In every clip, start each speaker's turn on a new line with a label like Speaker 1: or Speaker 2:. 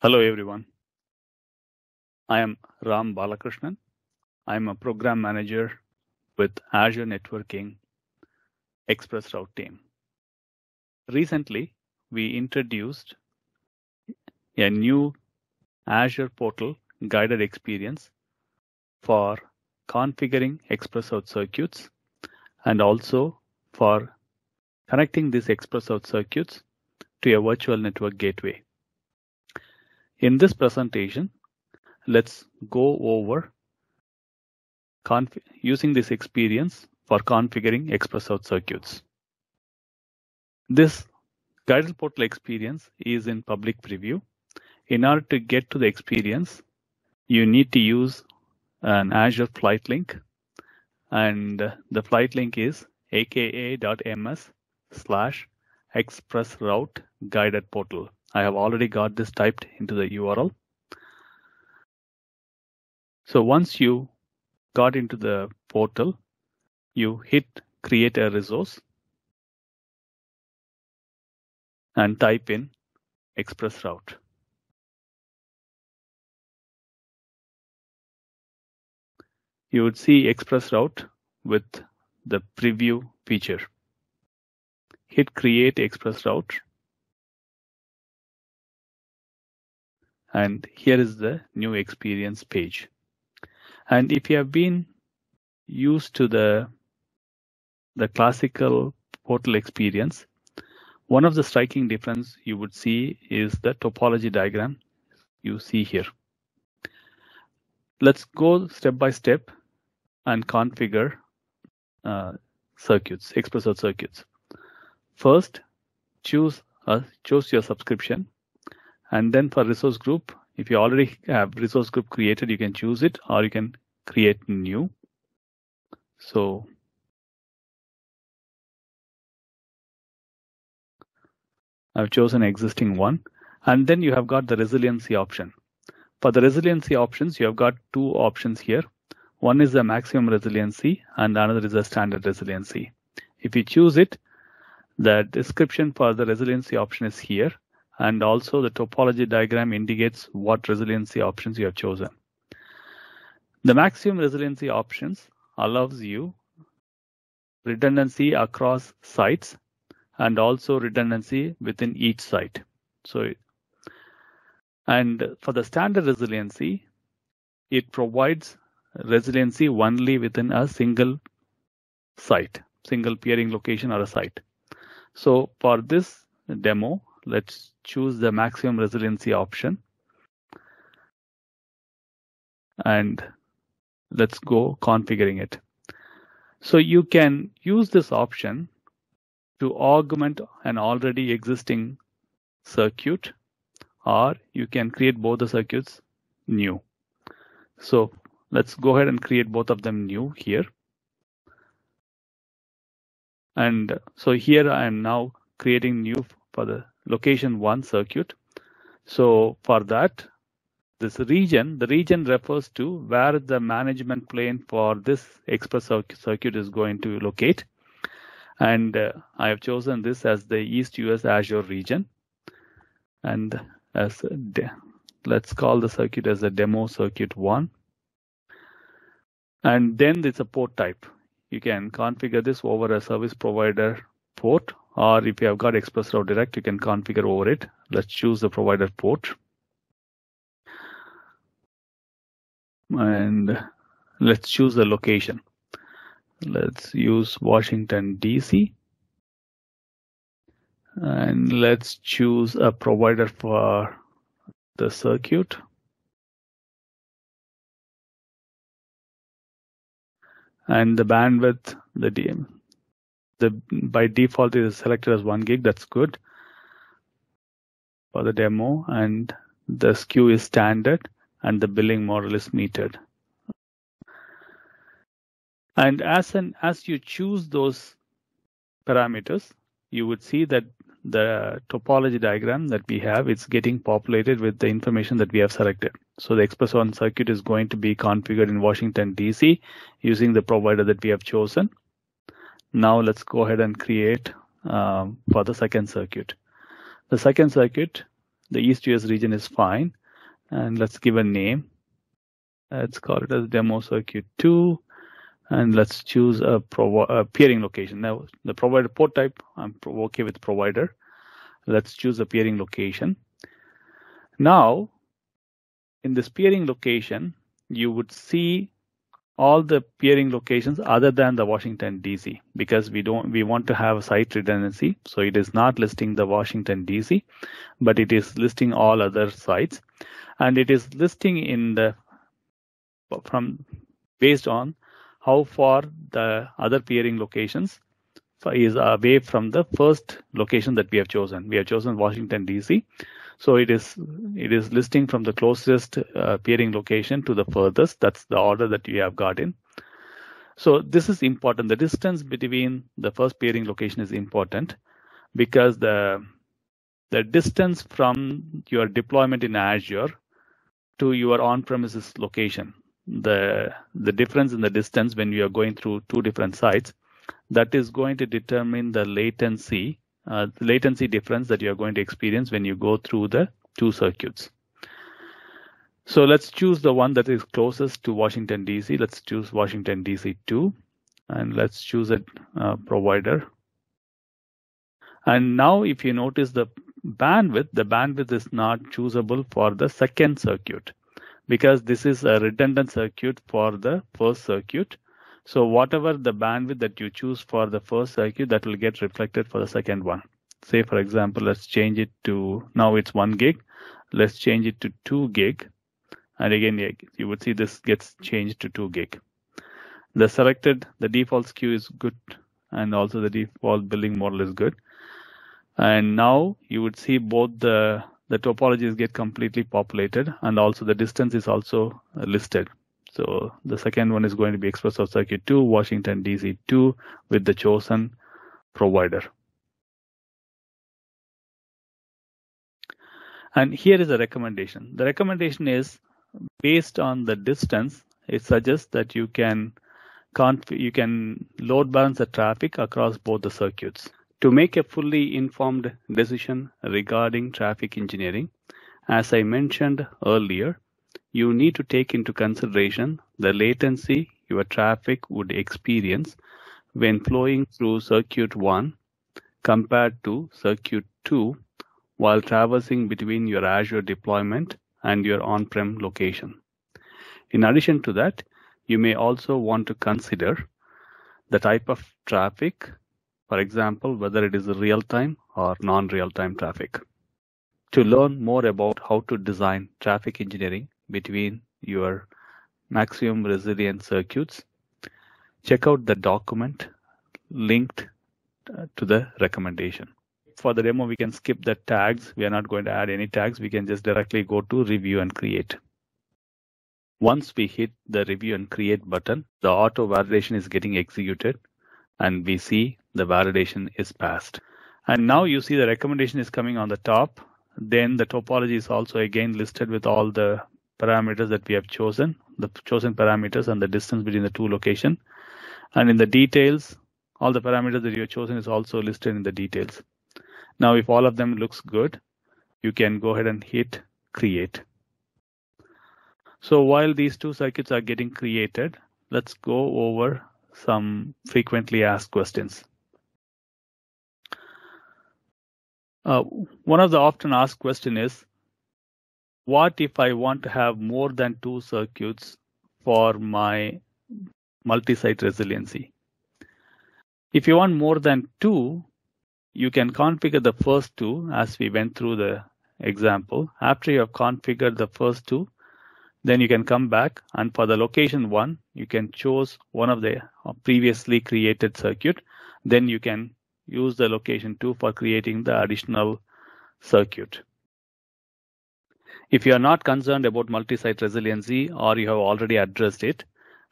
Speaker 1: Hello, everyone. I am Ram Balakrishnan. I'm a program manager with Azure Networking ExpressRoute team. Recently, we introduced a new Azure portal guided experience for configuring Express ExpressRoute circuits and also for connecting these Express ExpressRoute circuits to a virtual network gateway. In this presentation, let's go over using this experience for configuring ExpressRoute circuits. This guided portal experience is in public preview. In order to get to the experience, you need to use an Azure flight link. And the flight link is aka.ms slash express route guided portal. I have already got this typed into the URL. So once you got into the portal, you hit create a resource and type in express route. You would see express route with the preview feature. Hit create ExpressRoute. And here is the new experience page. And if you have been used to the, the classical portal experience, one of the striking difference you would see is the topology diagram you see here. Let's go step by step and configure uh, circuits, ExpressRoute circuits. First, choose choose your subscription, and then for resource group, if you already have resource group created, you can choose it or you can create new. So I've chosen existing one. And then you have got the resiliency option. For the resiliency options, you have got two options here. One is the maximum resiliency and another is the standard resiliency. If you choose it, the description for the resiliency option is here and also the topology diagram indicates what resiliency options you have chosen. The maximum resiliency options allows you redundancy across sites and also redundancy within each site. So, and for the standard resiliency, it provides resiliency only within a single site, single peering location or a site. So for this demo, let's choose the maximum resiliency option. And let's go configuring it. So you can use this option to augment an already existing circuit, or you can create both the circuits new. So let's go ahead and create both of them new here. And so here I am now creating new for the location one circuit. So for that, this region, the region refers to where the management plane for this express circuit is going to locate. And uh, I have chosen this as the East US Azure region. And as let's call the circuit as a demo circuit one. And then it's a port type. You can configure this over a service provider port or if you have got ExpressRoute Direct, you can configure over it. Let's choose the provider port. And let's choose the location. Let's use Washington, DC. And let's choose a provider for the circuit. And the bandwidth, the DM, the by default it is selected as one gig. That's good for the demo, and the SKU is standard, and the billing model is metered. And as an as you choose those parameters, you would see that the topology diagram that we have it's getting populated with the information that we have selected. So the ExpressRoute circuit is going to be configured in Washington DC using the provider that we have chosen. Now let's go ahead and create um, for the second circuit. The second circuit, The East US region is fine. And let's give a name. Let's call it as demo circuit 2. And let's choose a, a peering location. Now, the provider port type, I'm okay with provider. Let's choose a peering location. Now, in this peering location, you would see all the peering locations other than the Washington DC because we don't we want to have site redundancy. So it is not listing the Washington DC, but it is listing all other sites, and it is listing in the from based on how far the other peering locations is away from the first location that we have chosen. We have chosen Washington DC. So it is it is listing from the closest uh, peering location to the furthest. That's the order that you have got in. So this is important. The distance between the first peering location is important because the the distance from your deployment in Azure to your on-premises location, the the difference in the distance when you are going through two different sites, that is going to determine the latency uh, latency difference that you're going to experience when you go through the two circuits. So let's choose the one that is closest to Washington DC. Let's choose Washington DC 2 and let's choose a uh, provider. And now if you notice the bandwidth, the bandwidth is not choosable for the second circuit because this is a redundant circuit for the first circuit. So whatever the bandwidth that you choose for the first circuit, that will get reflected for the second one. Say, for example, let's change it to, now it's one gig. Let's change it to two gig. And again, you would see this gets changed to two gig. The selected, the default SKU is good. And also the default billing model is good. And now you would see both the the topologies get completely populated and also the distance is also listed. So the second one is going to be Express of Circuit 2, Washington DC 2 with the chosen provider. And here is a recommendation. The recommendation is based on the distance, it suggests that you can you can load balance the traffic across both the circuits. To make a fully informed decision regarding traffic engineering, as I mentioned earlier, you need to take into consideration the latency your traffic would experience when flowing through circuit 1 compared to circuit 2 while traversing between your Azure deployment and your on-prem location. In addition to that, you may also want to consider the type of traffic, for example, whether it is real-time or non-real-time traffic. To learn more about how to design traffic engineering between your maximum resilient circuits, check out the document linked uh, to the recommendation. For the demo, we can skip the tags. We are not going to add any tags. We can just directly go to review and create. Once we hit the review and create button, the auto validation is getting executed and we see the validation is passed. And now you see the recommendation is coming on the top. Then the topology is also again listed with all the parameters that we have chosen, the chosen parameters and the distance between the two location. And in the details, all the parameters that you have chosen is also listed in the details. Now, if all of them looks good, you can go ahead and hit create. So while these two circuits are getting created, let's go over some frequently asked questions. Uh, one of the often asked question is, what if I want to have more than two circuits for my multi-site resiliency? If you want more than two, you can configure the first two as we went through the example. After you have configured the first two, then you can come back and for the location one, you can choose one of the uh, previously created circuit. Then you can use the location two for creating the additional circuit. If you are not concerned about multi-site resiliency or you have already addressed it,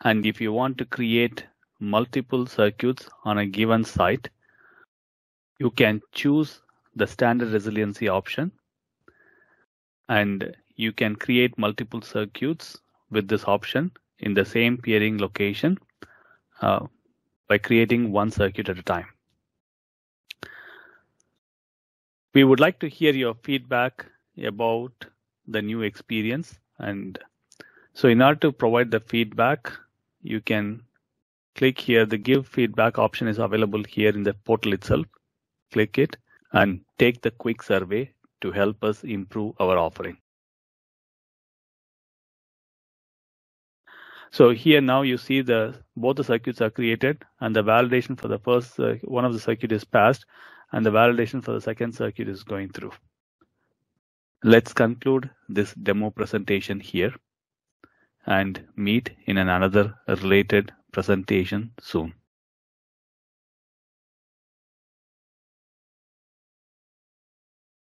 Speaker 1: and if you want to create multiple circuits on a given site, you can choose the standard resiliency option and you can create multiple circuits with this option in the same peering location uh, by creating one circuit at a time. We would like to hear your feedback about the new experience. And so in order to provide the feedback, you can click here. The give feedback option is available here in the portal itself. Click it and take the quick survey to help us improve our offering. So here now you see the both the circuits are created and the validation for the first uh, one of the circuit is passed and the validation for the second circuit is going through. Let's conclude this demo presentation here and meet in another related presentation soon.